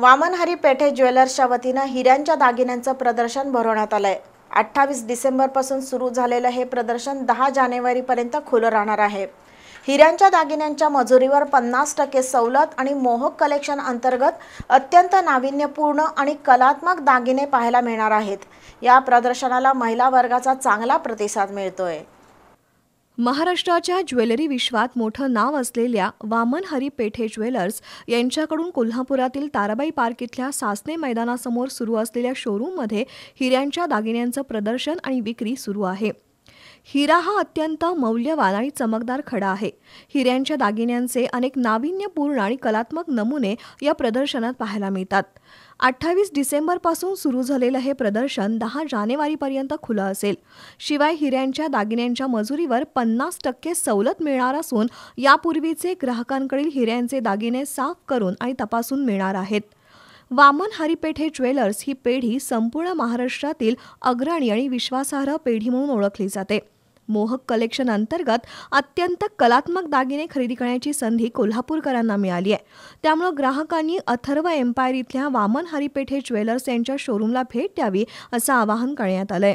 वामनहरी पेठे ज्वेलर्सच्या वतीनं हिऱ्यांच्या दागिन्यांचं प्रदर्शन भरवण्यात आलंय. अठ्ठावीस डिसेंबरपासून सुरू झालेलं हे प्रदर्शन दहा जानेवारीपर्यंत खुलं राहणार आहे. हिऱ्यांच्या दागिन्यांच्या मजुरीवर पन्नास टक्के सवलत आणि मोहक कलेक्शन अंतर्गत अत्यंत नाविन्यपूर्ण आणि कलात्मक दागिने पाहायला मिळणार आहेत. या प्रदर्शनाला महिला वर्गाचा चांगला प्रतिसाद मिळतोय. महाराष्ट्राच्या ज्वेलरी विश्वात मोठं नाव असलेल्या वामन हरी पेठे ज्वेलर्स यांच्याकडून कोल्हापुरातील ताराबाई पार्क इथल्या सासने मैदानासमोर सुरू असलेल्या शोरूममध्ये हिऱ्यांच्या दागिन्यांचं प्रदर्शन आणि विक्री सुरू आहे. हिरा हा अत्यंत मौल्यवान आणि चमकदार खडा आहे. हिऱ्यांच्या दागिन्यांचे अनेक नाविन्यपूर्ण आणि कलात्मक नमुने या प्रदर्शनात पाहायला मिळतात. अठ्ठावीस डिसेंबरपासून सुरू झालेलं हे प्रदर्शन दहा जानेवारीपर्यंत खुलं असेल. शिवाय हिऱ्यांच्या दागिन्यांच्या मजुरीवर पन्नास टक्के सवलत मिळणार असून यापूर्वीचे ग्राहकांकडील हिऱ्यांचे दागिने साफ करून आणि तपासून मिळणार आहेत. वामन हरिपेठे ज्वेलर्स ही पेढी संपूर्ण महाराष्ट्रातील अग्रणी आणि विश्वासार्ह पेढी म्हणून ओळखली जाते. मोहक कलेक्शन अंतर्गत अत्यंत कलात्मक दागिने खरेदी करण्याची संधी कोल्हापूरकरांना मिळाली आहे. त्यामुळे ग्राहकांनी अथर्व एम्पायर इथल्या वामन हरिपेठे ज्वेलर्स यांच्या शोरूमला भेट द्यावी असं आवाहन करण्यात आलं आहे